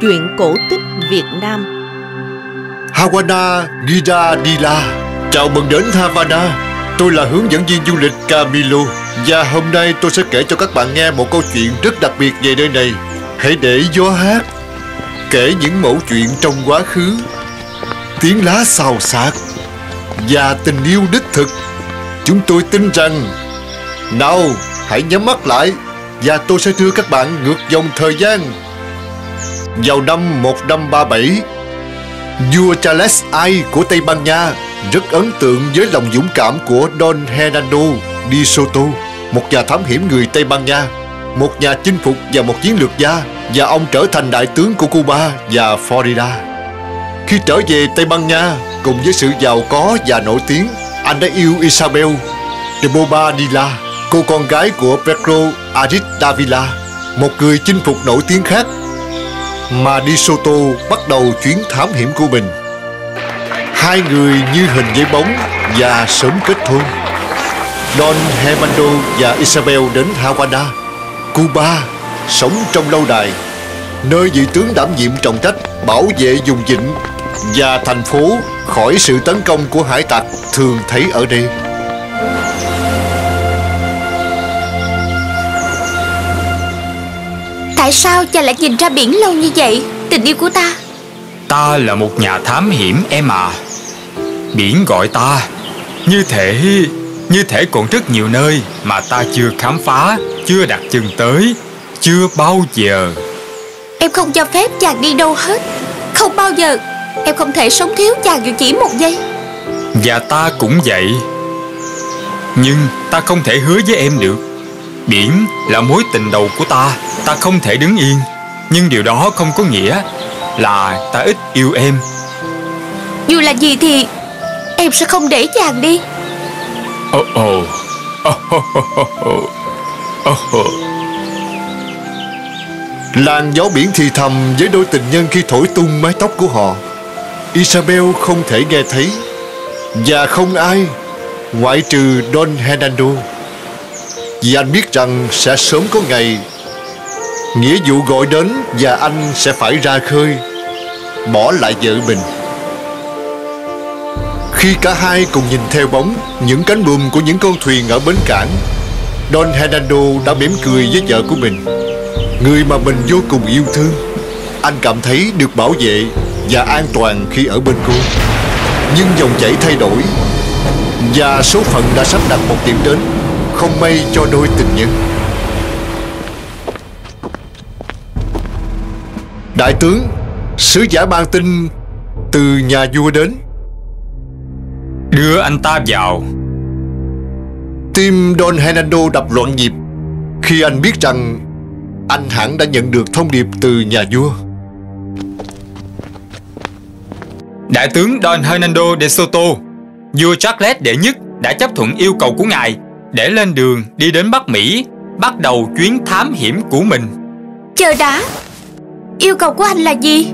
Chuyện cổ tích Việt Nam. Havana Gida Dila. Chào mừng đến Havana Tôi là hướng dẫn viên du lịch Camilo. Và hôm nay tôi sẽ kể cho các bạn nghe một câu chuyện rất đặc biệt về nơi này. Hãy để gió hát. Kể những mẫu chuyện trong quá khứ. Tiếng lá xào xạc. Và tình yêu đích thực. Chúng tôi tin rằng. Nào, hãy nhắm mắt lại. Và tôi sẽ đưa các bạn ngược dòng thời gian Vào năm 1537 Vua Charles I của Tây Ban Nha rất ấn tượng với lòng dũng cảm của Don Hernando de Soto, một nhà thám hiểm người Tây Ban Nha, một nhà chinh phục và một chiến lược gia, và ông trở thành đại tướng của Cuba và Florida. Khi trở về Tây Ban Nha, cùng với sự giàu có và nổi tiếng, anh đã yêu Isabel de Bobadilla, cô con gái của Pedro Arit Davila, một người chinh phục nổi tiếng khác mà Di Soto bắt đầu chuyến thám hiểm của mình. Hai người như hình với bóng và sớm kết hôn. Don Hernando và Isabel đến Havana, Cuba, sống trong lâu đài, nơi vị tướng đảm nhiệm trọng trách bảo vệ vùng vịnh và thành phố khỏi sự tấn công của hải tặc thường thấy ở đây. Sao cha lại nhìn ra biển lâu như vậy? Tình yêu của ta. Ta là một nhà thám hiểm em à. Biển gọi ta. Như thể Như thể còn rất nhiều nơi Mà ta chưa khám phá Chưa đặt chân tới Chưa bao giờ. Em không cho phép chàng đi đâu hết. Không bao giờ. Em không thể sống thiếu chàng dù chỉ một giây. Và ta cũng vậy. Nhưng ta không thể hứa với em được Biển là mối tình đầu của ta. Ta không thể đứng yên. Nhưng điều đó không có nghĩa Là ta ít yêu em. Dù là gì thì Em sẽ không để chàng đi. Oh oh Oh oh oh oh oh oh Làn gió biển thì thầm với đôi tình nhân khi thổi tung mái tóc của họ. Isabel không thể nghe thấy. Và không ai Ngoại trừ Don Hernando vì anh biết rằng sẽ sớm có ngày, Nghĩa vụ gọi đến Và anh sẽ phải ra khơi, Bỏ lại vợ mình. Khi cả hai cùng nhìn theo bóng, Những cánh buồm của những con thuyền ở bến cảng, Don Hernando đã mỉm cười với vợ của mình. Người mà mình vô cùng yêu thương, Anh cảm thấy được bảo vệ Và an toàn khi ở bên cô. Nhưng dòng chảy thay đổi Và số phận đã sắp đặt một điểm đến. Không may cho đôi tình nhân. Đại tướng Sứ giả ban tin Từ nhà vua đến. Đưa anh ta vào. Tim Don Hernando đập loạn nhịp Khi anh biết rằng Anh hẳn đã nhận được thông điệp từ nhà vua. Đại tướng Don Hernando de Soto Vua Charles đệ nhất đã chấp thuận yêu cầu của ngài Để lên đường đi đến Bắc Mỹ Bắt đầu chuyến thám hiểm của mình. Chờ đã. Yêu cầu của anh là gì?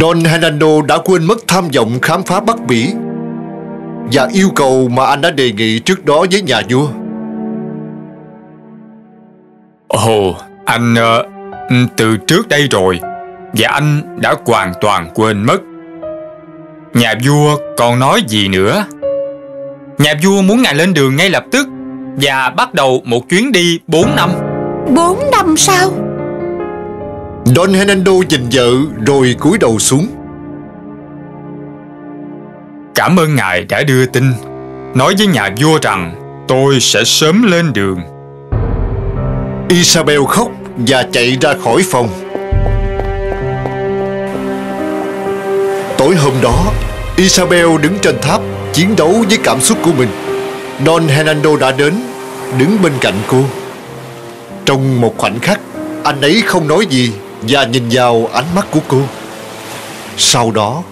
Don Hernando đã quên mất tham vọng khám phá Bắc Mỹ Và yêu cầu mà anh đã đề nghị trước đó với nhà vua. Ồ, anh ờ, từ trước đây rồi Và anh đã hoàn toàn quên mất. Nhà vua còn nói gì nữa Nhà vua muốn ngài lên đường ngay lập tức Và bắt đầu một chuyến đi 4 năm. Bốn năm sau. Don Hernando nhìn vợ rồi cúi đầu xuống. Cảm ơn ngài đã đưa tin Nói với nhà vua rằng Tôi sẽ sớm lên đường. Isabel khóc và chạy ra khỏi phòng. Tối hôm đó Isabel đứng trên tháp, chiến đấu với cảm xúc của mình. Don Hernando đã đến, Đứng bên cạnh cô. Trong một khoảnh khắc, Anh ấy không nói gì Và nhìn vào ánh mắt của cô. Sau đó,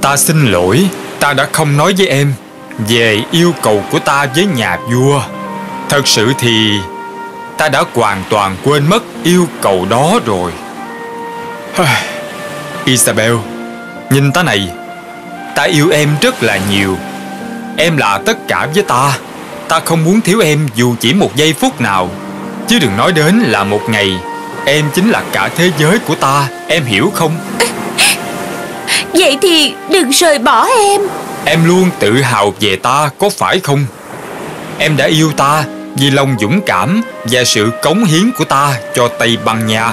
Ta xin lỗi, Ta đã không nói với em Về yêu cầu của ta với nhà vua. Thật sự thì Ta đã hoàn toàn quên mất yêu cầu đó rồi. Isabel, Nhìn ta này Ta yêu em rất là nhiều. Em là tất cả với ta. Ta không muốn thiếu em dù chỉ một giây phút nào. Chứ đừng nói đến là một ngày Em chính là cả thế giới của ta. Em hiểu không? Vậy thì đừng rời bỏ em. Em luôn tự hào về ta có phải không? Em đã yêu ta vì lòng dũng cảm và sự cống hiến của ta cho Tây Ban Nha.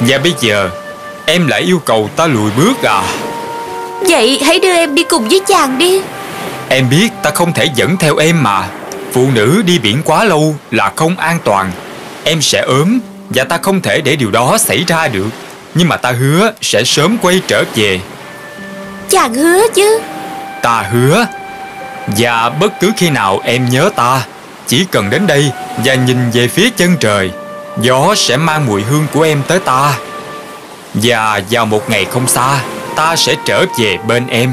Và bây giờ em lại yêu cầu ta lùi bước à Vậy hãy đưa em đi cùng với chàng đi. Em biết ta không thể dẫn theo em mà. Phụ nữ đi biển quá lâu là không an toàn. Em sẽ ốm và ta không thể để điều đó xảy ra được. Nhưng mà ta hứa sẽ sớm quay trở về. Chàng hứa chứ? Ta hứa. Và bất cứ khi nào em nhớ ta Chỉ cần đến đây và nhìn về phía chân trời Gió sẽ mang mùi hương của em tới ta. Và vào một ngày không xa Ta sẽ trở về bên em.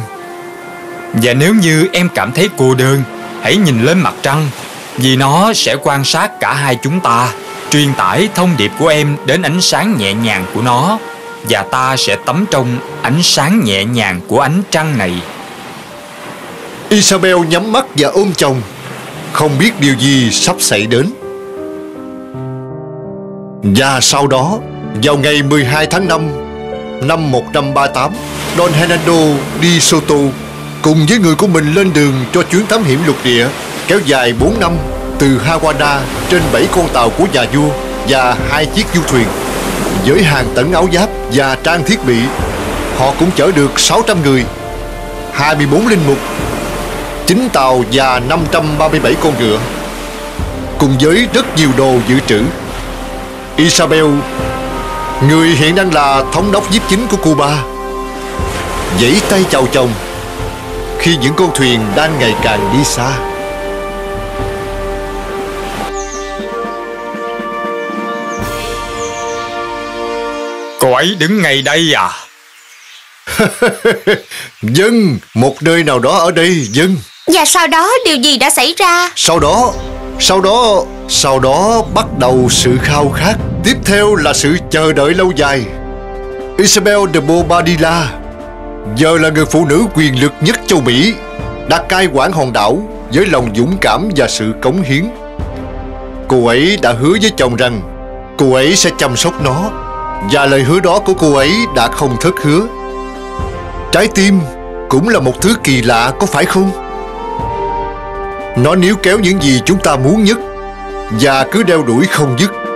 Và nếu như em cảm thấy cô đơn, Hãy nhìn lên mặt trăng, Vì nó sẽ quan sát cả hai chúng ta, Truyền tải thông điệp của em đến ánh sáng nhẹ nhàng của nó, Và ta sẽ tắm trong ánh sáng nhẹ nhàng của ánh trăng này. Isabel nhắm mắt và ôm chồng. Không biết điều gì sắp xảy đến. Và sau đó, Vào ngày 12 tháng 5 Năm 138 Don Hernando Di Soto Cùng với người của mình lên đường cho chuyến thám hiểm lục địa, Kéo dài 4 năm Từ Havana trên 7 con tàu của nhà vua Và hai chiếc du thuyền. Với hàng tấn áo giáp và trang thiết bị, Họ cũng chở được 600 người 24 linh mục 9 tàu và 537 con ngựa, Cùng với rất nhiều đồ dự trữ. Isabel Người hiện đang là thống đốc giếp chính của Cuba. Vẫy tay chào chồng Khi những con thuyền đang ngày càng đi xa. Cô ấy đứng ngay đây à? Dân Một nơi nào đó ở đây Dân. Và sau đó điều gì đã xảy ra? Sau đó Sau đó Sau đó bắt đầu sự khao khát Tiếp theo là sự chờ đợi lâu dài. Isabel de Bobadilla, Giờ là người phụ nữ quyền lực nhất châu Mỹ, Đã cai quản hòn đảo Với lòng dũng cảm và sự cống hiến. Cô ấy đã hứa với chồng rằng Cô ấy sẽ chăm sóc nó, Và lời hứa đó của cô ấy đã không thất hứa. Trái tim cũng là một thứ kỳ lạ, có phải không? Nó níu kéo những gì chúng ta muốn nhất, Và cứ đeo đuổi không dứt.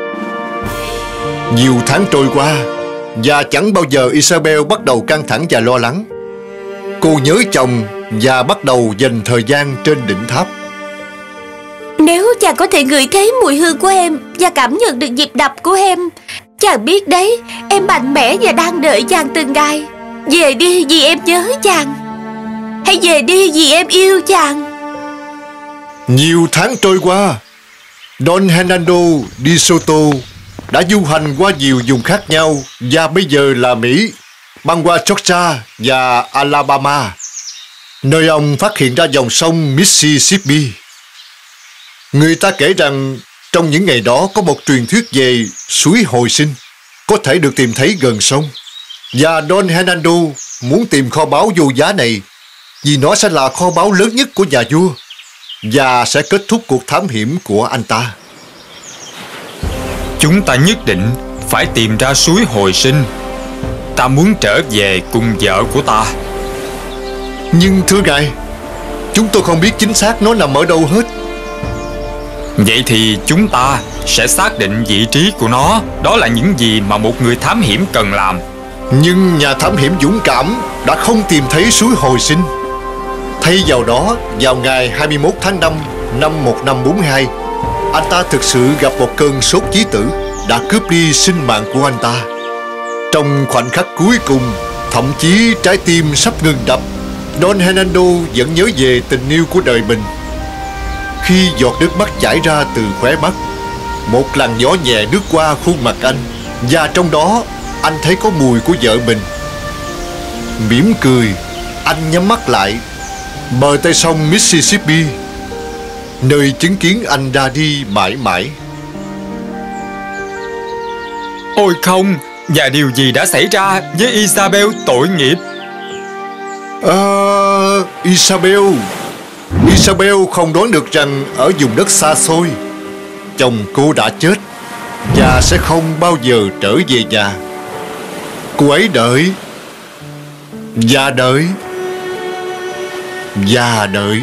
Nhiều tháng trôi qua Và chẳng bao giờ Isabel bắt đầu căng thẳng và lo lắng. Cô nhớ chồng Và bắt đầu dành thời gian trên đỉnh tháp. Nếu chàng có thể ngửi thấy mùi hương của em Và cảm nhận được nhịp đập của em Chàng biết đấy Em mạnh mẽ và đang đợi chàng từng ngày. Về đi vì em nhớ chàng. Hãy về đi vì em yêu chàng. Nhiều tháng trôi qua Don Hernando Di Soto đã du hành qua nhiều vùng khác nhau và bây giờ là Mỹ, băng qua Georgia và Alabama, nơi ông phát hiện ra dòng sông Mississippi. Người ta kể rằng trong những ngày đó có một truyền thuyết về suối hồi sinh có thể được tìm thấy gần sông. Và Don Hernando muốn tìm kho báu vô giá này vì nó sẽ là kho báu lớn nhất của nhà vua và sẽ kết thúc cuộc thám hiểm của anh ta. Chúng ta nhất định phải tìm ra suối hồi sinh Ta muốn trở về cùng vợ của ta Nhưng thưa ngài, chúng tôi không biết chính xác nó nằm ở đâu hết. Vậy thì chúng ta sẽ xác định vị trí của nó Đó là những gì mà một người thám hiểm cần làm Nhưng nhà thám hiểm dũng cảm đã không tìm thấy suối hồi sinh. Thay vào đó, vào ngày 21 tháng 5 năm 1542, anh ta thực sự gặp một cơn sốt chí tử đã cướp đi sinh mạng của anh ta. Trong khoảnh khắc cuối cùng, thậm chí trái tim sắp ngừng đập, Don Hernando vẫn nhớ về tình yêu của đời mình. Khi giọt nước mắt chảy ra từ khóe mắt, một làn gió nhẹ nước qua khuôn mặt anh, và trong đó anh thấy có mùi của vợ mình. Mỉm cười, anh nhắm mắt lại. Bờ tây sông Mississippi, nơi chứng kiến anh ra đi mãi mãi. Ôi không Và điều gì đã xảy ra với Isabel tội nghiệp? Ờ, Isabel. Isabel không đoán được rằng ở vùng đất xa xôi Chồng cô đã chết Và sẽ không bao giờ trở về nhà. Cô ấy đợi Và đợi Và đợi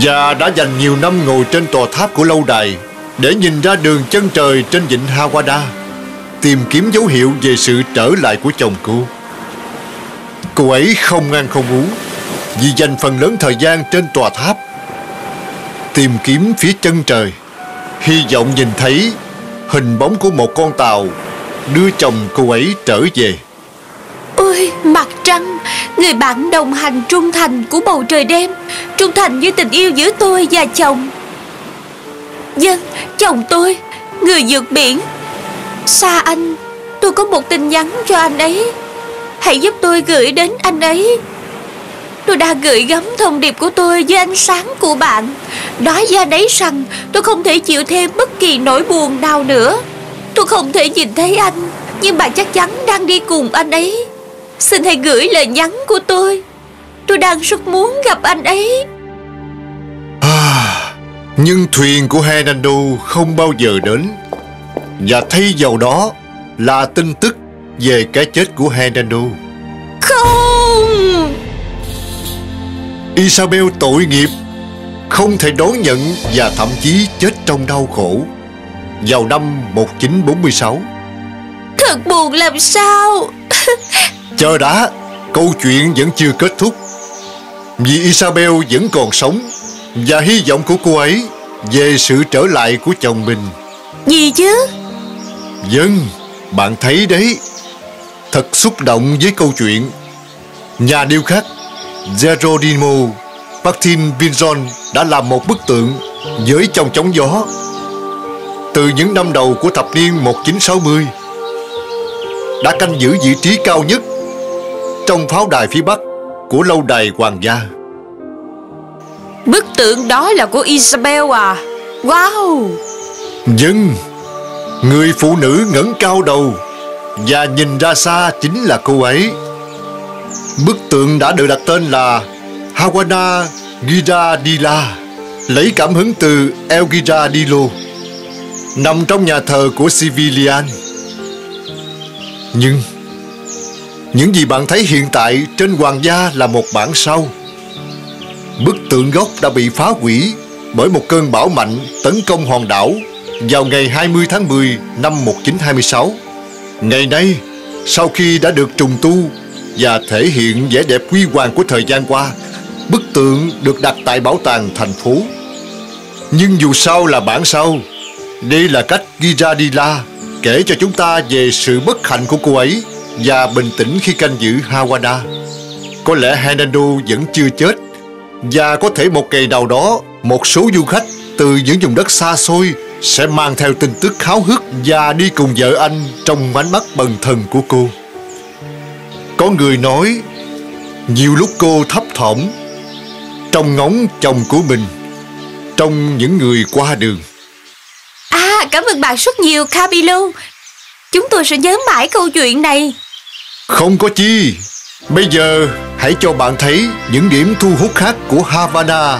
và đã dành nhiều năm ngồi trên tòa tháp của lâu đài Để nhìn ra đường chân trời trên vịnh Hawada, Tìm kiếm dấu hiệu về sự trở lại của chồng cô. Cô ấy không ăn không uống Vì dành phần lớn thời gian trên tòa tháp, Tìm kiếm phía chân trời, Hy vọng nhìn thấy hình bóng của một con tàu Đưa chồng cô ấy trở về ơi, mặt trăng. Người bạn đồng hành trung thành của bầu trời đêm, Trung thành với tình yêu giữa tôi và chồng. Dân chồng tôi, Người vượt biển. Xa anh, Tôi có một tin nhắn cho anh ấy. Hãy giúp tôi gửi đến anh ấy. Tôi đã gửi gắm thông điệp của tôi với ánh sáng của bạn. Nói với anh ấy rằng tôi không thể chịu thêm bất kỳ nỗi buồn nào nữa. Tôi không thể nhìn thấy anh, Nhưng bạn chắc chắn đang đi cùng anh ấy. Xin hãy gửi lời nhắn của tôi. Tôi đang rất muốn gặp anh ấy. À, Nhưng thuyền của Hernando không bao giờ đến. Và thay vào đó là tin tức về cái chết của Hernando. Không! Isabel tội nghiệp Không thể đón nhận và thậm chí chết trong đau khổ. Vào năm 1946 Thật buồn làm sao Chờ đã Câu chuyện vẫn chưa kết thúc. Vì Isabel vẫn còn sống Và hy vọng của cô ấy Về sự trở lại của chồng mình. Gì chứ? Dân Bạn thấy đấy. Thật xúc động với câu chuyện. Nhà điêu khắc Geronimo Martin Vinson đã làm một bức tượng với trong chóng gió. Từ những năm đầu của thập niên 1960 đã canh giữ vị trí cao nhất trong pháo đài phía bắc của lâu đài hoàng gia. Bức tượng đó là của Isabel à? Wow! Dân Người phụ nữ ngẩng cao đầu Và nhìn ra xa chính là cô ấy. Bức tượng đã được đặt tên là Hawana Giradilla Lấy cảm hứng từ El Giradillo Nằm trong nhà thờ của Civilian. Nhưng những gì bạn thấy hiện tại trên hoàng gia là một bản sao. Bức tượng gốc đã bị phá hủy bởi một cơn bão mạnh tấn công hòn đảo vào ngày 20 tháng 10 năm 1926. Ngày nay, sau khi đã được trùng tu và thể hiện vẻ đẹp huy hoàng của thời gian qua, bức tượng được đặt tại bảo tàng thành phố. Nhưng dù sao là bản sao, đây là cách Giradilla kể cho chúng ta về sự bất hạnh của cô ấy và bình tĩnh khi canh giữ Hawada. Có lẽ Hernando vẫn chưa chết, và có thể một ngày nào đó, Một số du khách từ những vùng đất xa xôi Sẽ mang theo tin tức háo hức Và đi cùng vợ anh Trong ánh mắt bần thần của cô. Có người nói, Nhiều lúc cô thấp thỏm Trong ngóng chồng của mình, Trong những người qua đường. À cảm ơn bạn rất nhiều Camilo Chúng tôi sẽ nhớ mãi câu chuyện này. Không có chi. Bây giờ hãy cho bạn thấy những điểm thu hút khác của Havana.